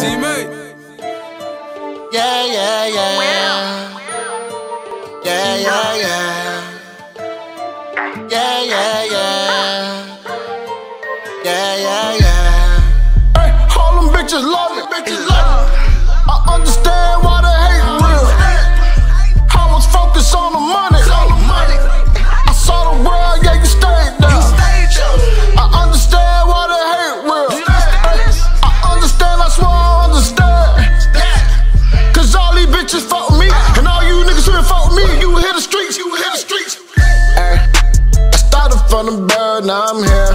See me? Yeah, yeah, yeah. Yeah, yeah, yeah. Yeah, yeah, yeah. Yeah, yeah, yeah. Hey, all them bitches love me. Bitches love me. I understand why they hate real. I was focused on the money. Now I'm here.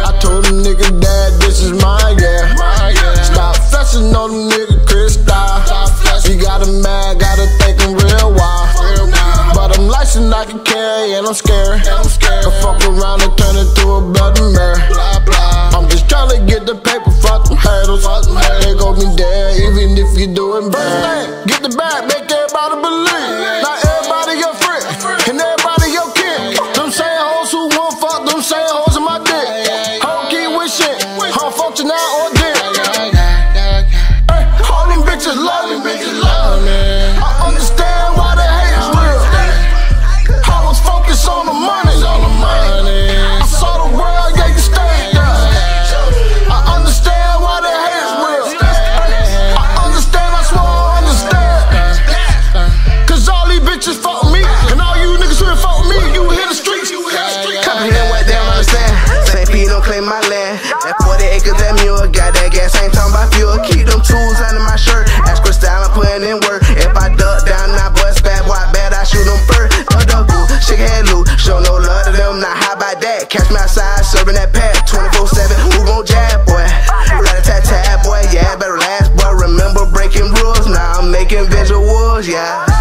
I told a nigga that this is my year. Stop flexing on the nigga Chris He got a man, gotta think him real wild. But I'm licensed, I can carry, and I'm scared. Can fuck around and turn into a bloody mare. I'm just tryna get the paper, fuck them haters. They gon' be dead, even if you doing bad. Get the bag, make everybody Claim my land. That 40 acres, that mule, got that gas, ain't talking about fuel. Keep them tools under my shirt. Ask Cristol, I'm putting in work. If I duck down, I bust bad, boy, I bet I shoot them first. Oh, duck, duck, boo, shake head loose. Show no love to them, now how about that? Catch me outside, serving that pack 24 7. Who gon' jab, boy? Rat a tat tat, boy, yeah, better last, boy. Remember breaking rules, now I'm making visuals, yeah.